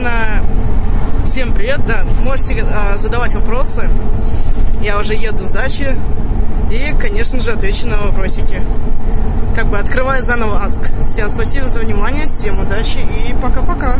Собственно, всем привет, да. Можете э, задавать вопросы. Я уже еду с дачи и, конечно же, отвечу на вопросики. Как бы открываю заново АСК. Всем спасибо за внимание, всем удачи и пока-пока.